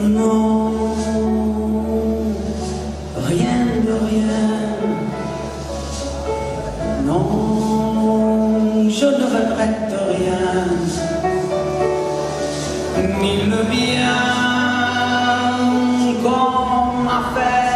Non, rien de rien. Non, je ne regrette rien. Ni le bien qu'on m'a fait.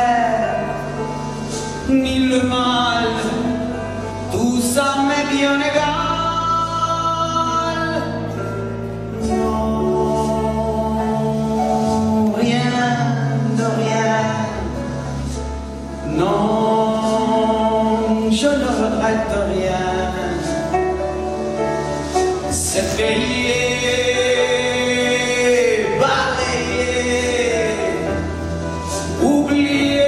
Je ne regrette rien. C'est payé, balayé, oublié.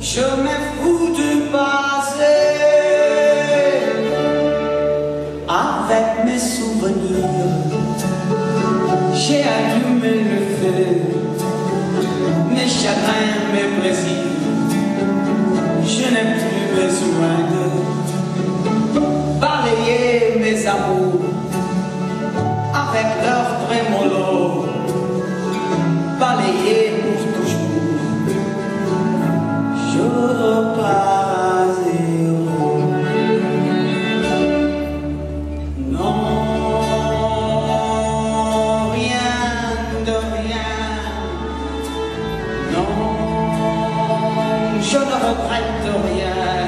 Je m'en fous du passé. Avec mes souvenirs, j'ai allumé balayer mes amours avec leur trémolo, balayer pour toujours. Je repars à zéro. Non, rien de rien. Non, je ne regrette rien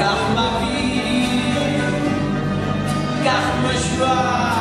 car ma vie car me choix